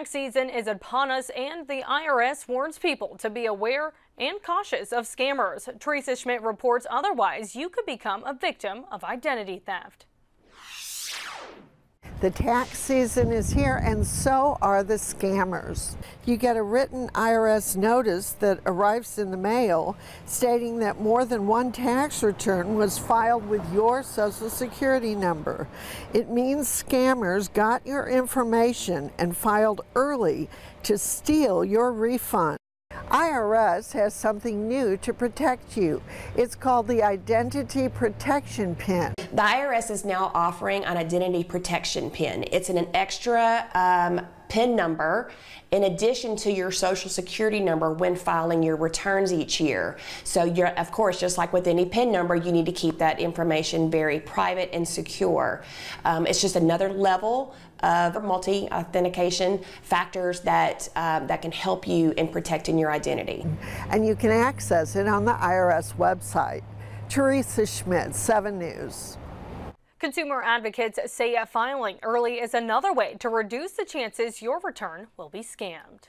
Tax season is upon us and the IRS warns people to be aware and cautious of scammers. Teresa Schmidt reports otherwise you could become a victim of identity theft. The tax season is here and so are the scammers. You get a written IRS notice that arrives in the mail stating that more than one tax return was filed with your social security number. It means scammers got your information and filed early to steal your refund. IRS has something new to protect you. It's called the Identity Protection Pin. The IRS is now offering an identity protection pin. It's an extra um, PIN number in addition to your social security number when filing your returns each year. So you're, of course, just like with any PIN number, you need to keep that information very private and secure. Um, it's just another level of multi-authentication factors that, uh, that can help you in protecting your identity. And you can access it on the IRS website. Teresa Schmidt, 7 News. Consumer advocates say filing early is another way to reduce the chances your return will be scammed.